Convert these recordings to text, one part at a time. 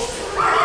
Oh,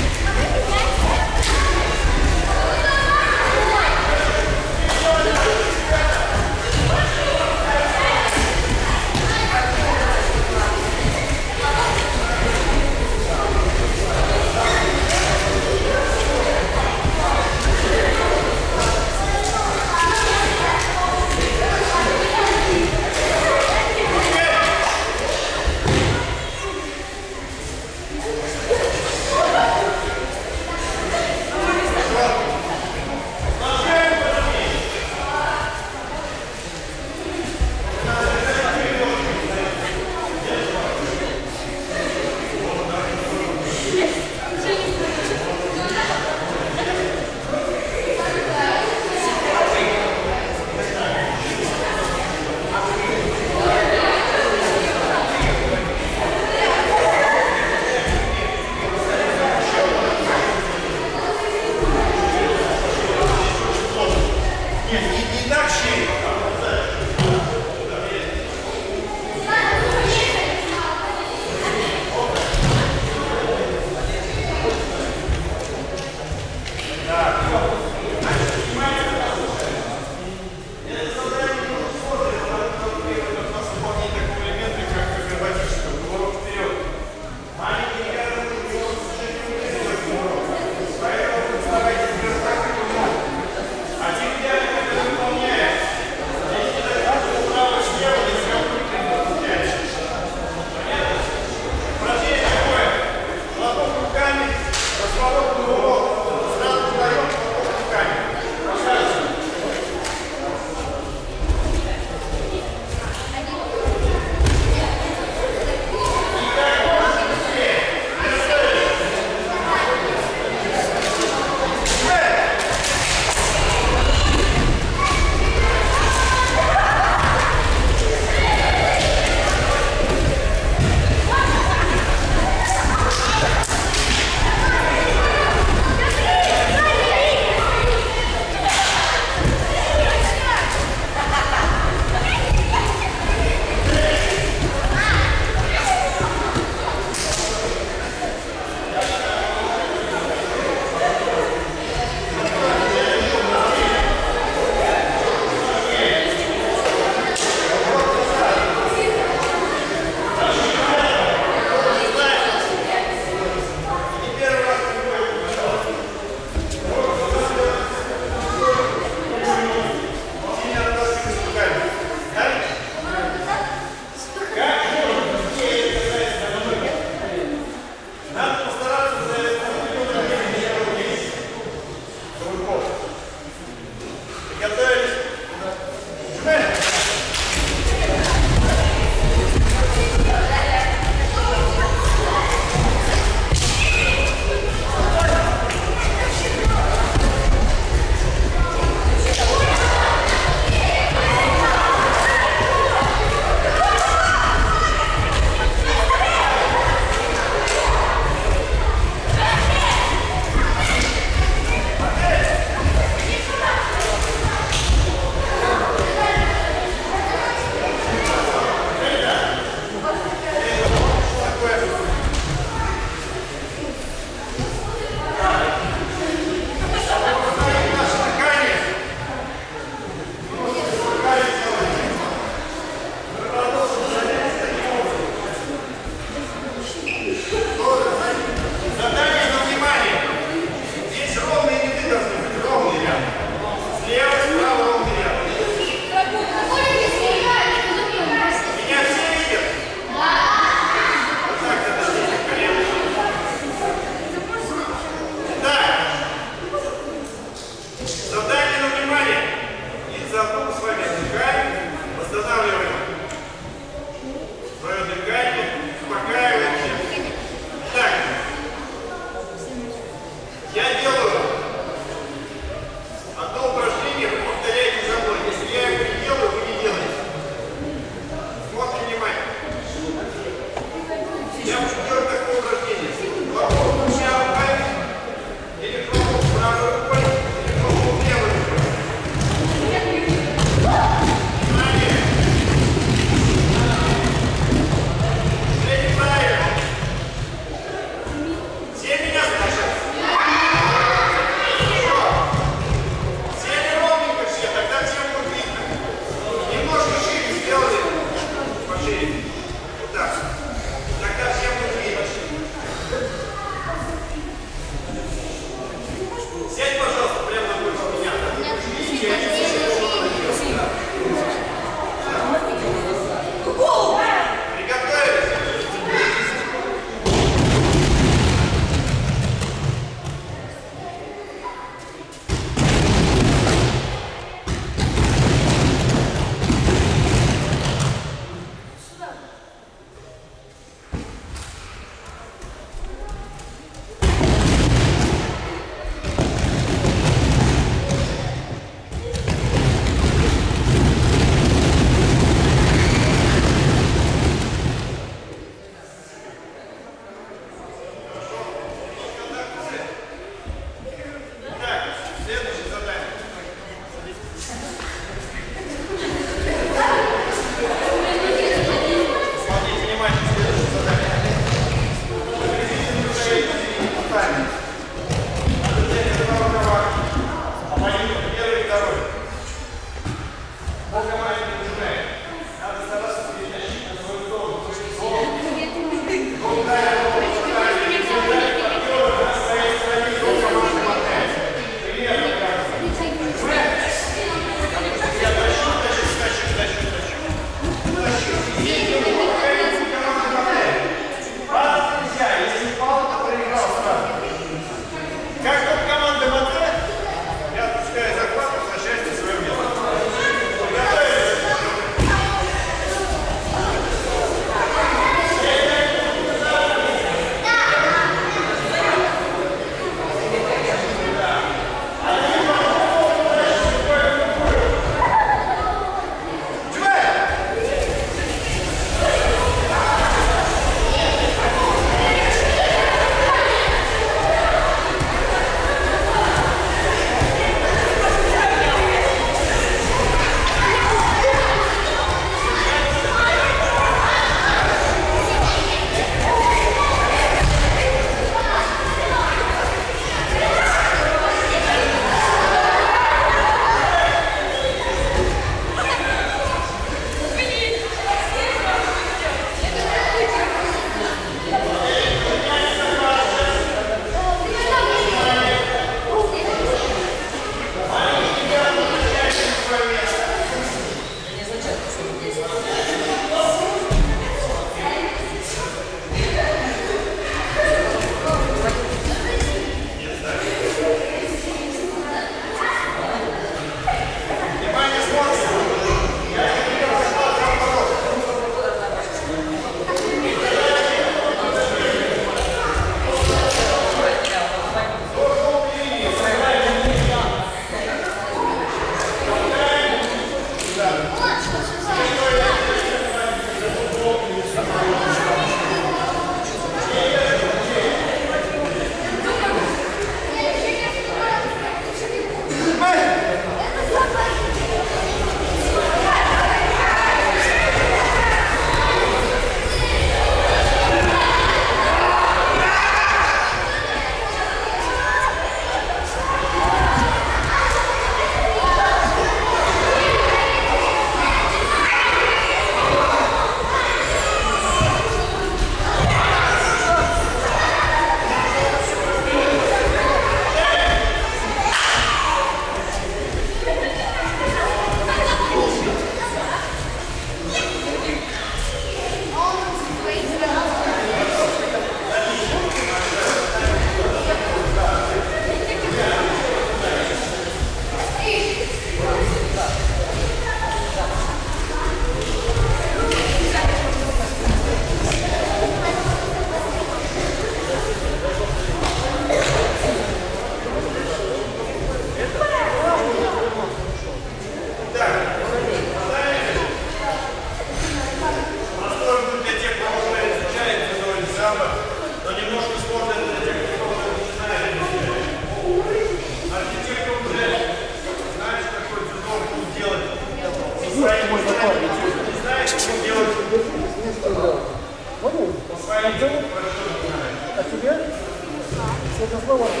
这生、こ我はど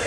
こ？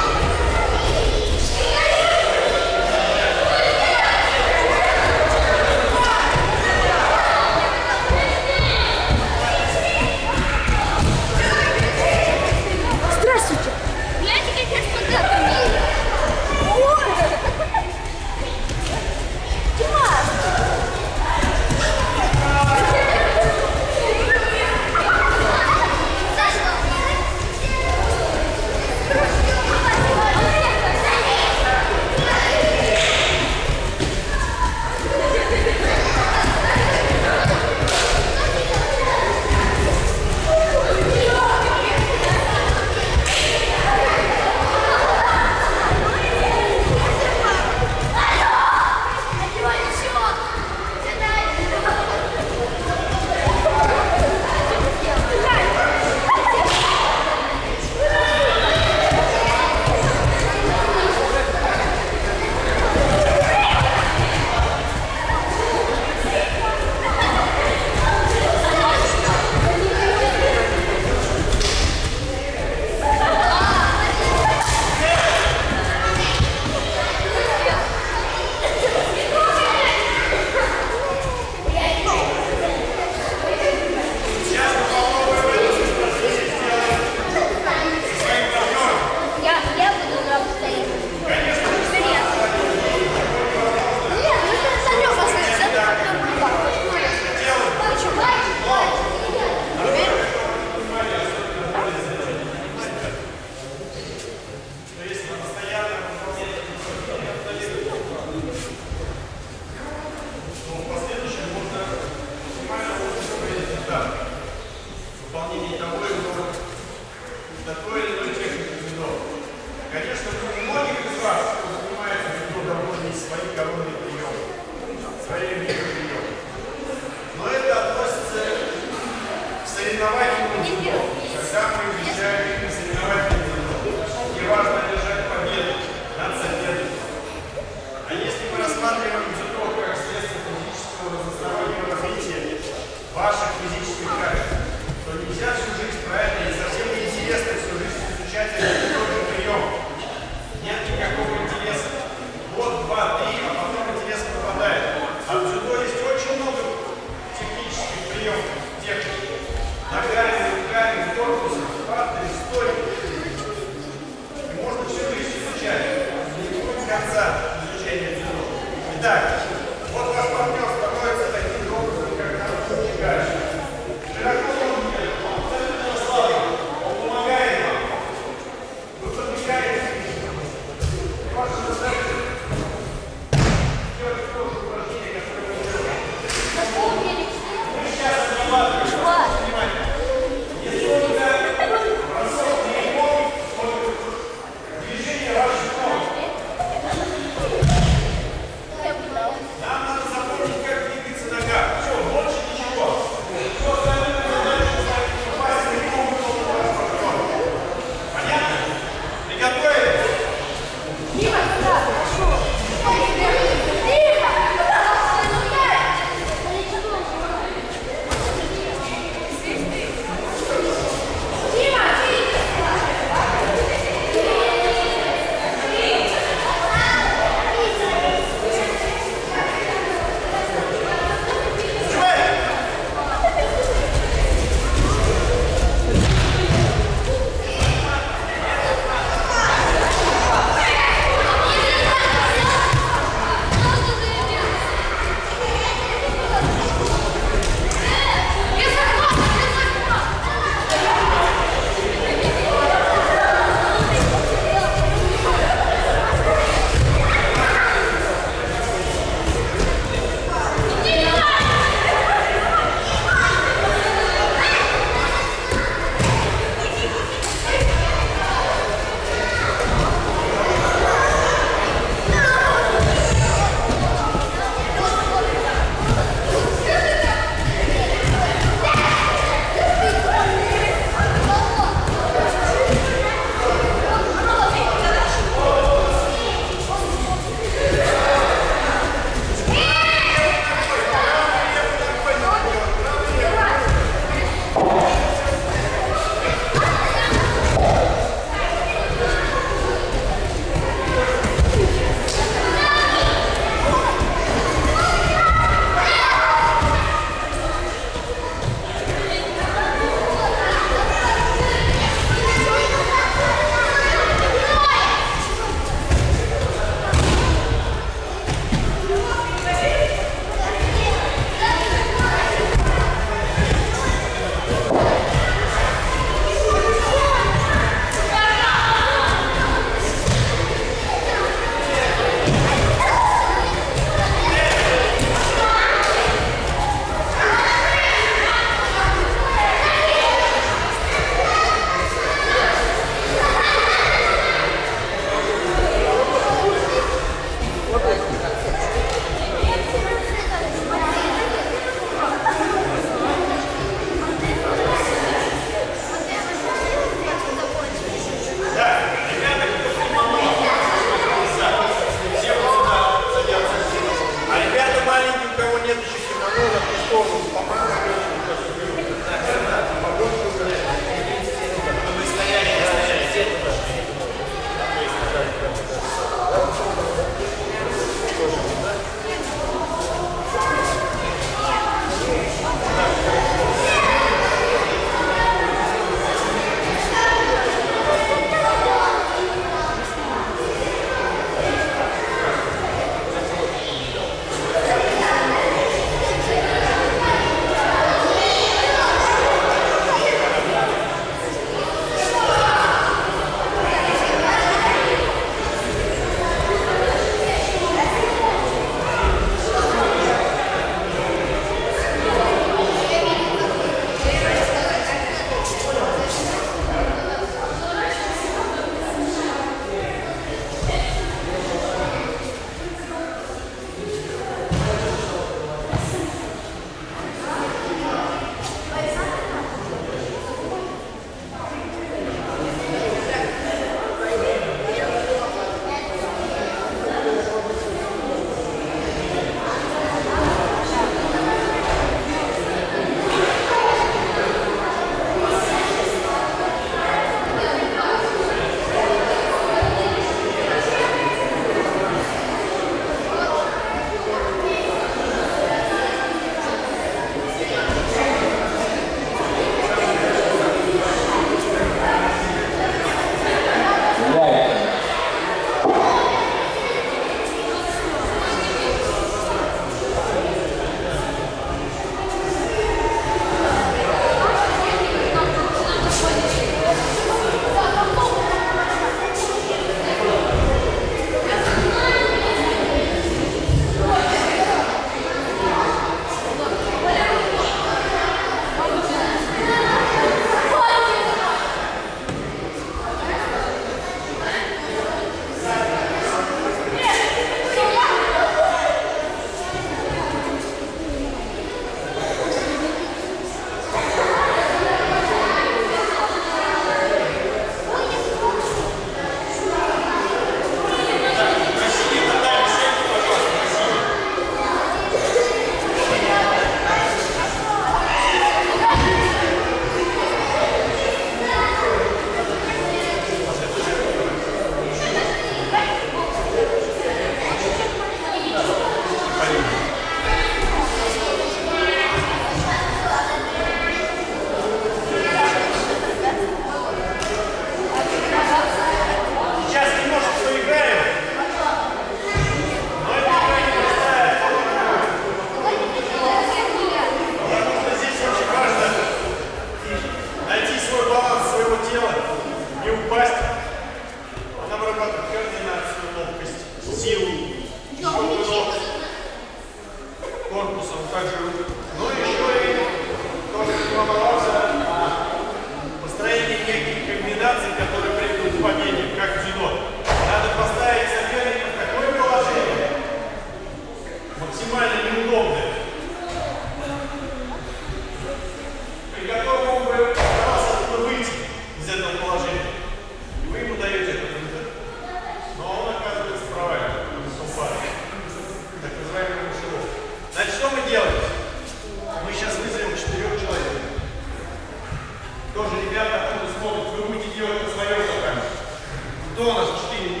Кто у нас в чтении